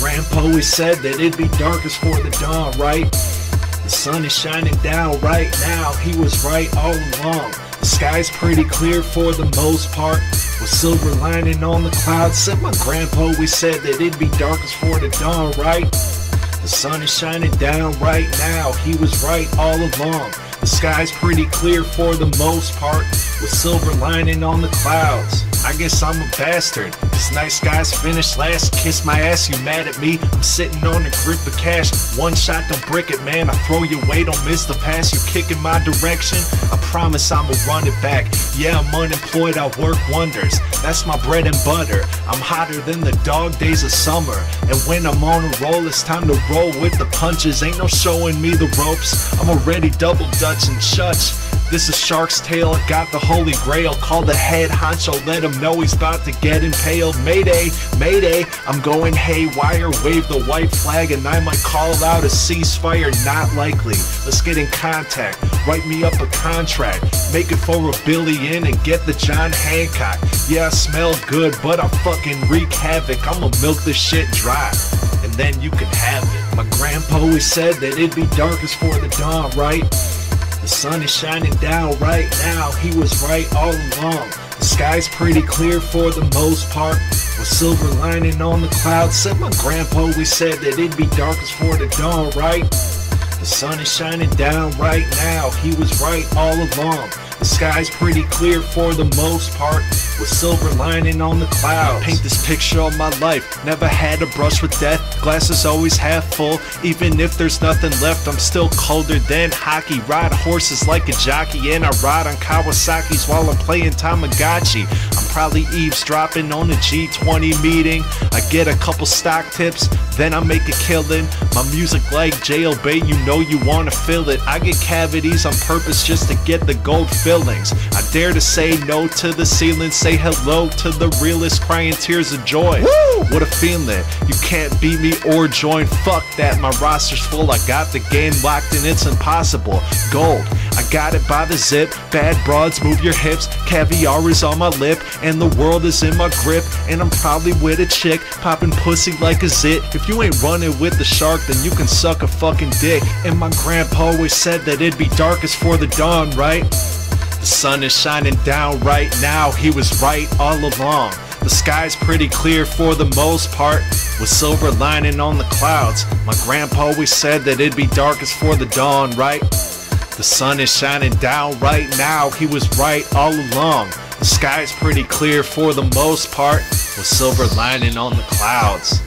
grandpa always said that it'd be darkest for the dawn, right? The sun is shining down right now, he was right all along. The sky's pretty clear for the most part, with silver lining on the clouds. Said my grandpa always said that it'd be darkest for the dawn, right? The sun is shining down right now, he was right all along. The sky's pretty clear for the most part, with silver lining on the clouds. I guess I'm a bastard. This nice guy's finished last. Kiss my ass, you mad at me? I'm sitting on a grip of cash. One shot, don't brick it, man. I throw your weight, don't miss the pass. You kick in my direction. I promise I'ma run it back. Yeah, I'm unemployed, I work wonders. That's my bread and butter. I'm hotter than the dog days of summer. And when I'm on a roll, it's time to roll with the punches. Ain't no showing me the ropes. I'm already double dutch and chutch. This is Shark's Tale, got the holy grail. Call the head honcho, let him know he's about to get impaled. Mayday, mayday, I'm going haywire. Wave the white flag and I might call out a ceasefire. Not likely. Let's get in contact. Write me up a contract. Make it for a billion and get the John Hancock. Yeah, I smell good, but I fucking wreak havoc. I'ma milk this shit dry. And then you can have it. My grandpa always said that it'd be darkest for the dawn, right? The sun is shining down right now, he was right all along. The sky's pretty clear for the most part, with silver lining on the clouds. Said my grandpa always said that it'd be darkest for the dawn, right? The sun is shining down right now, he was right all along. The sky's pretty clear for the most part, with silver lining on the clouds. Paint this picture of my life, never had a brush with death. Glass is always half full, even if there's nothing left. I'm still colder than hockey. Ride horses like a jockey, and I ride on Kawasaki's while I'm playing Tamagotchi. I'm probably eavesdropping on a G20 meeting. I get a couple stock tips, then I make a killing. My music like jailbait, you know you wanna feel it. I get cavities on purpose just to get the gold fillings. I dare to say no to the ceiling, say hello to the realest, crying tears of joy. Woo! What a feeling! You can't beat me or join. Fuck that, my roster's full. I got the game locked and it's impossible. Gold, I got it by the zip. Bad broads, move your hips. Caviar is on my lip, and the world is in my grip. And I'm probably with a chick, popping pussy like a zit. If you ain't running with the shark, then you can suck a fucking dick. And my grandpa always said that it'd be darkest for the dawn, right? The sun is shining down right now, he was right all along. The sky's pretty clear for the most part, with silver lining on the clouds. My grandpa always said that it'd be darkest for the dawn, right? The sun is shining down right now, he was right all along. The sky's pretty clear for the most part, with silver lining on the clouds.